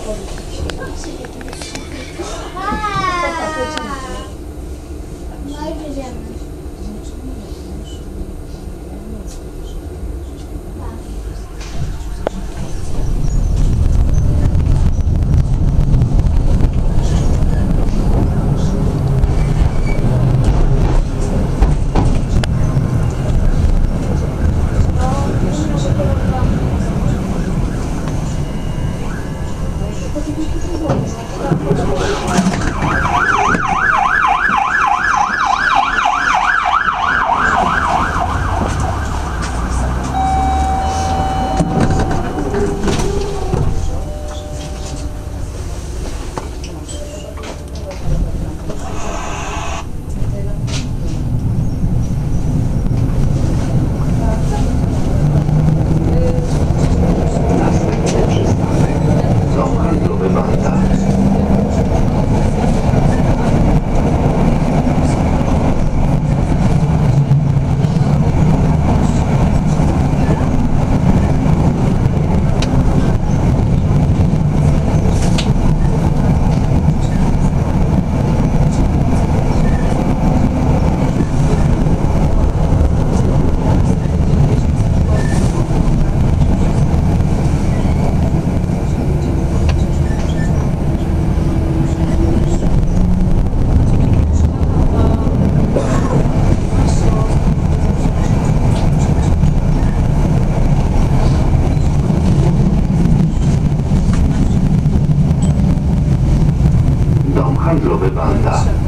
dzwonię szybko なんだ